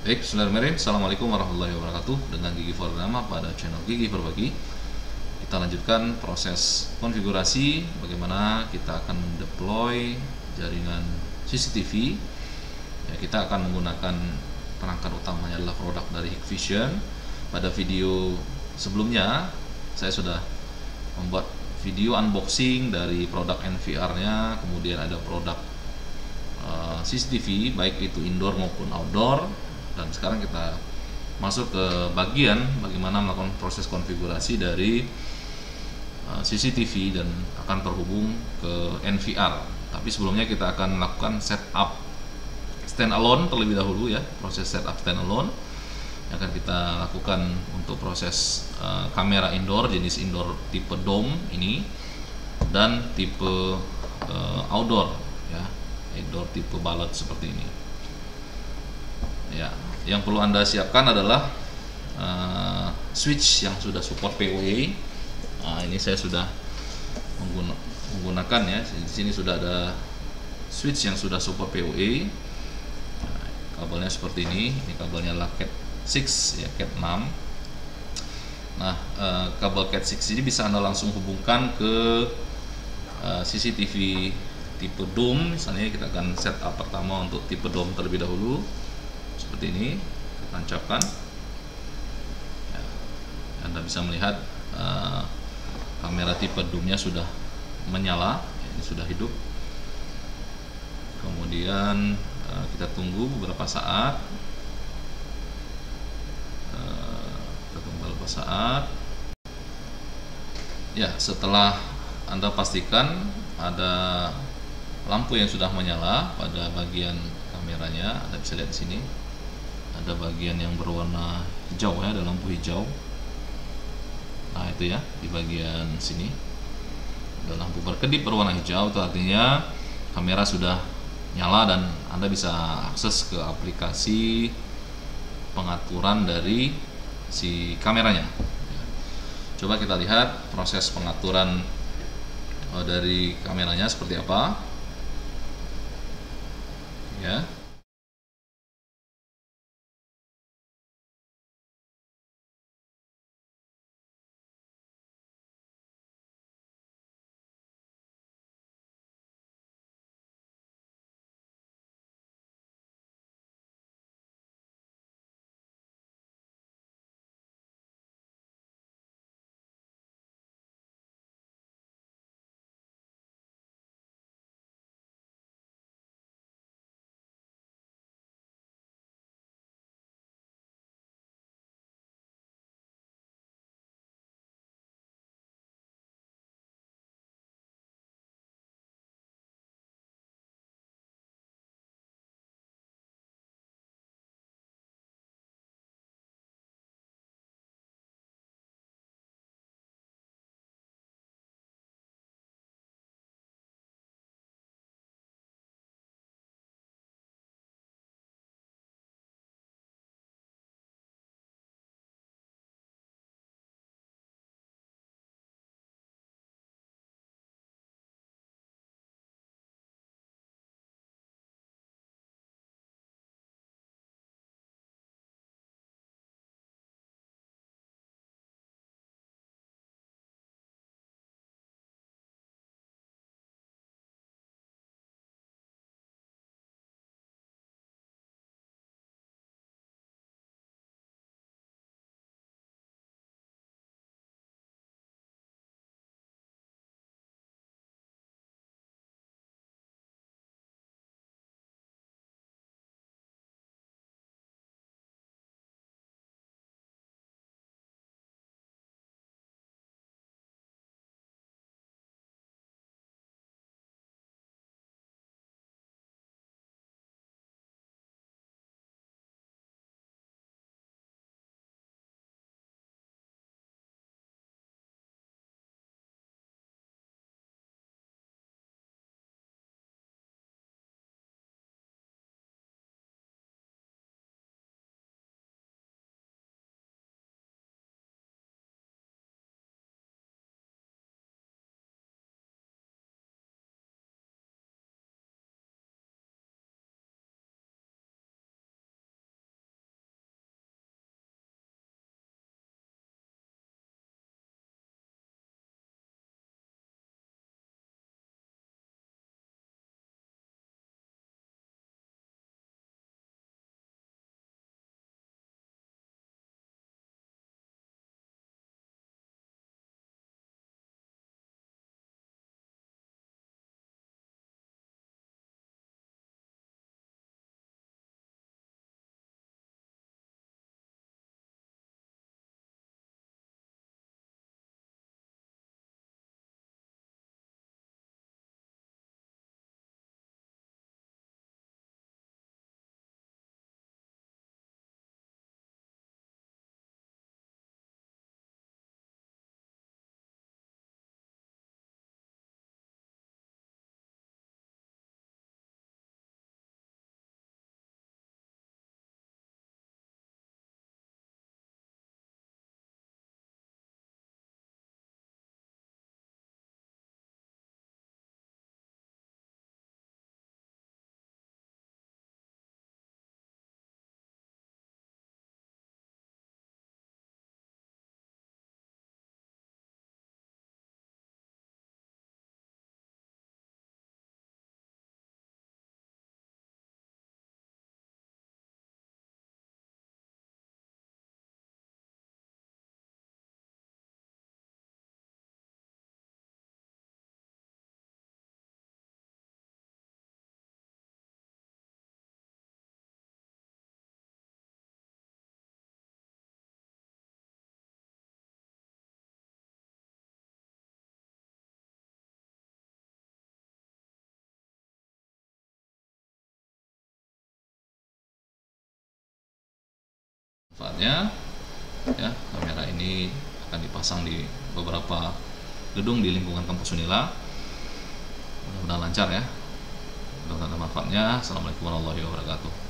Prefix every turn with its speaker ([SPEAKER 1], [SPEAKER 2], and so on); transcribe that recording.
[SPEAKER 1] Baik, Bismillahirrahmanirrahim. Assalamualaikum warahmatullahi wabarakatuh. Dengan Gigi Fordama pada channel Gigi Berbagi. Kita lanjutkan proses konfigurasi bagaimana kita akan mendeploy jaringan CCTV. Ya, kita akan menggunakan perangkat utamanya adalah produk dari Hikvision. Pada video sebelumnya saya sudah membuat video unboxing dari produk NVR-nya, kemudian ada produk uh, CCTV baik itu indoor maupun outdoor dan sekarang kita masuk ke bagian bagaimana melakukan proses konfigurasi dari uh, CCTV dan akan terhubung ke NVR. Tapi sebelumnya kita akan melakukan setup standalone terlebih dahulu ya, proses setup standalone yang akan kita lakukan untuk proses uh, kamera indoor jenis indoor tipe dome ini dan tipe uh, outdoor ya, indoor tipe balet seperti ini ya yang perlu anda siapkan adalah uh, switch yang sudah support PoE nah, ini saya sudah mengguna, menggunakan ya. Di sini sudah ada switch yang sudah support PoE nah, kabelnya seperti ini. Ini kabelnya lah cat 6 ya cat 6 nah uh, kabel cat 6 ini bisa anda langsung hubungkan ke uh, CCTV tipe dome misalnya kita akan setup pertama untuk tipe dome terlebih dahulu seperti ini tancapkan. Ya, Anda bisa melihat uh, kamera tipe nya sudah menyala ya, ini sudah hidup. Kemudian uh, kita tunggu beberapa saat. Uh, kita tunggu beberapa saat. Ya setelah anda pastikan ada lampu yang sudah menyala pada bagian kameranya Anda bisa lihat di sini ada bagian yang berwarna hijau ya ada lampu hijau. Nah itu ya di bagian sini. Ada lampu berkedip berwarna hijau itu artinya kamera sudah nyala dan anda bisa akses ke aplikasi pengaturan dari si kameranya. Coba kita lihat proses pengaturan eh, dari kameranya seperti apa. Ya manfaatnya ya kamera ini akan dipasang di beberapa gedung di lingkungan kampus Unila. Mudah-mudahan lancar ya. Mudah-mudahan manfaatnya. Assalamualaikum warahmatullahi wabarakatuh